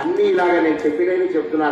అన్ని ఇలాగ నేను చెప్పినవి చెప్తున్నాను.